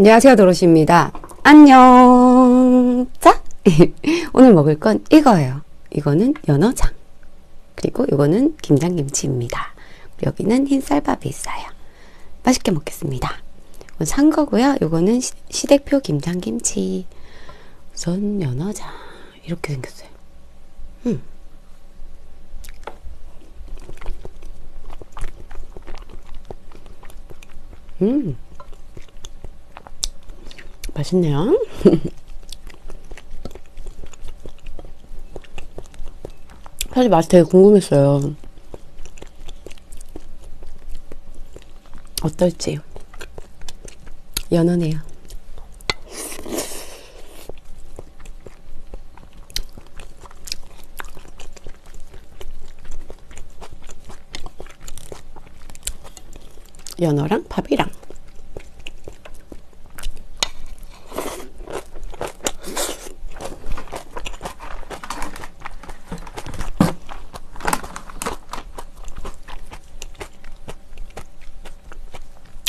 안녕하세요, 도로시입니다. 안녕. 자, 오늘 먹을 건 이거예요. 이거는 연어장. 그리고 이거는 김장김치입니다. 여기는 흰 쌀밥이 있어요. 맛있게 먹겠습니다. 이건 산 거고요. 이거는 시, 시대표 김장김치. 우선 연어장. 이렇게 생겼어요. 음. 음. 맛있네요. 사실 맛이 되게 궁금했어요. 어떨지. 연어네요. 연어랑 밥이랑.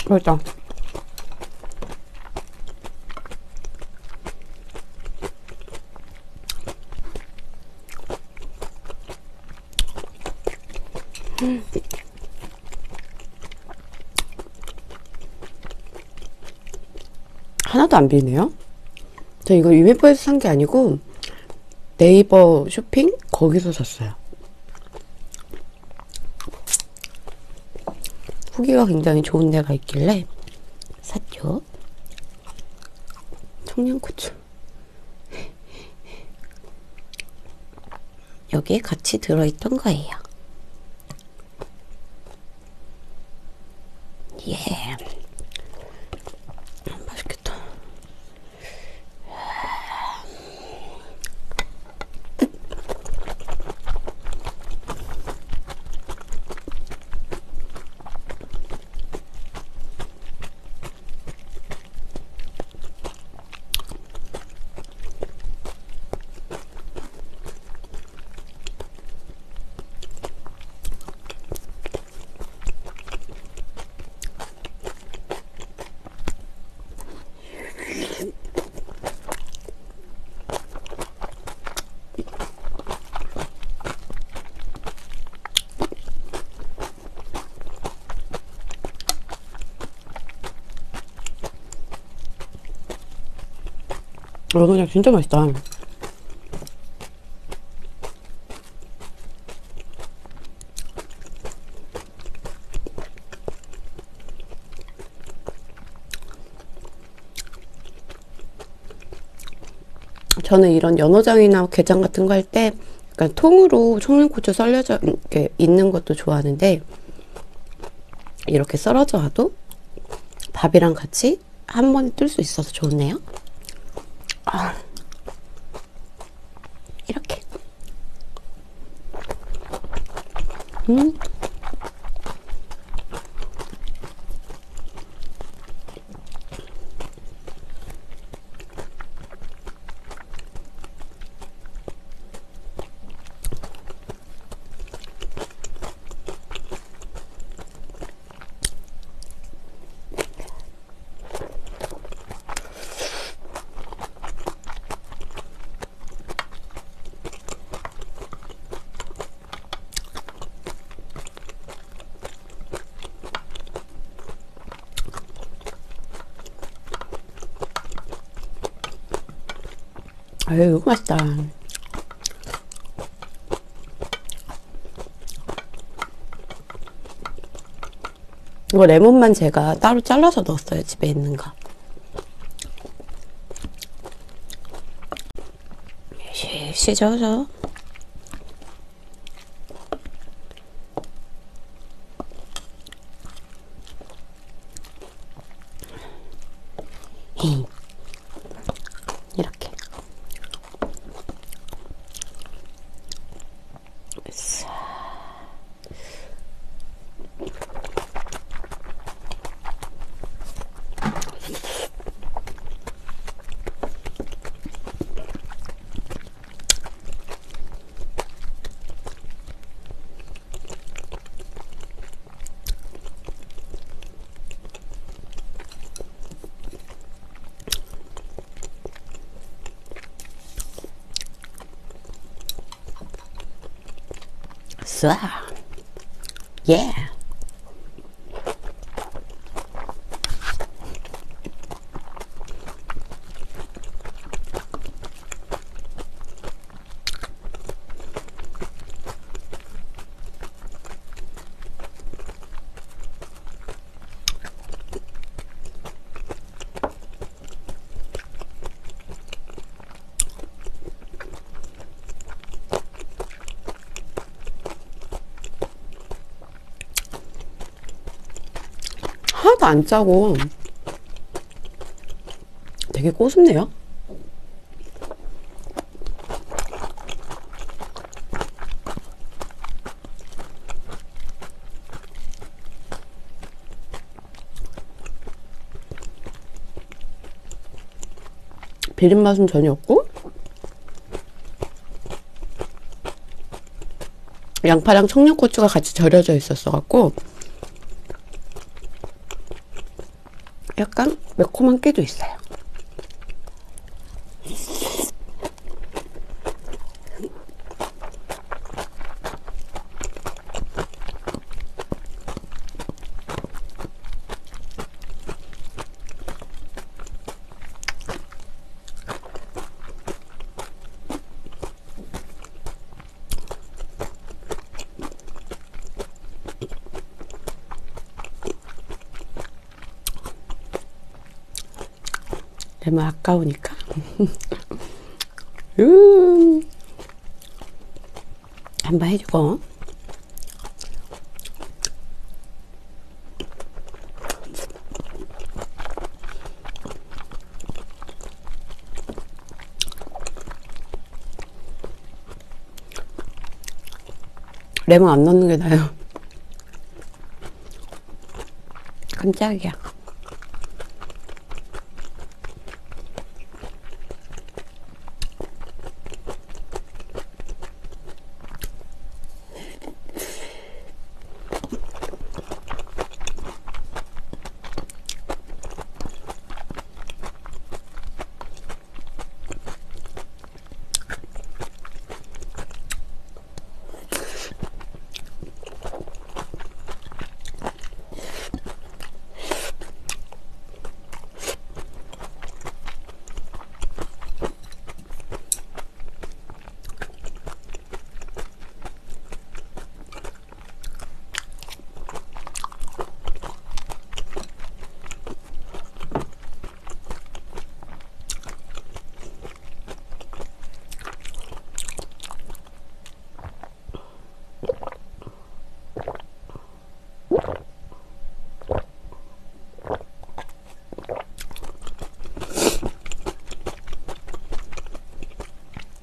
맛있다. 음. 하나도 안 비네요. 저 이거 유메포에서 산 게 아니고 네이버 쇼핑 거기서 샀어요. 후기가 굉장히 좋은 데가 있길래 샀죠. 청양고추. 여기에 같이 들어있던 거예요. 예. 어, 그냥 진짜 맛있다. 저는 이런 연어장이나 게장 같은 거 할 때 약간 통으로 청양고추 썰려져 이렇게 있는 것도 좋아하는데 이렇게 썰어져 와도 밥이랑 같이 한 번에 뜰 수 있어서 좋네요. 아, 이렇게. 음. 아유, 이거 맛있다. 이거 레몬만 제가 따로 잘라서 넣었어요. 집에 있는 거. 져서 이 쏴. 예. 하나도 안 짜고 되게 꼬숩네요. 비린 맛은 전혀 없고 양파랑 청양고추가 같이 절여져 있었어 갖고 약간 매콤한 깨도 있어요. 레몬 아까우니까. 음. 한번 해주고. 레몬 안 넣는 게 나아요. 깜짝이야.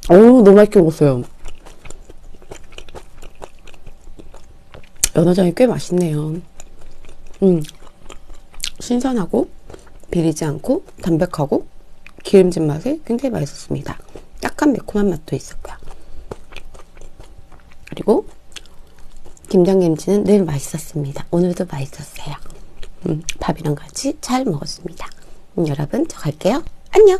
어우, 너무 맛있게 먹었어요. 연어장이 꽤 맛있네요. 음, 신선하고, 비리지 않고, 담백하고, 기름진 맛에 굉장히 맛있었습니다. 약간 매콤한 맛도 있었고요. 그리고, 김장김치는 늘 맛있었습니다. 오늘도 맛있었어요. 음, 밥이랑 같이 잘 먹었습니다. 음, 여러분, 저 갈게요. 안녕!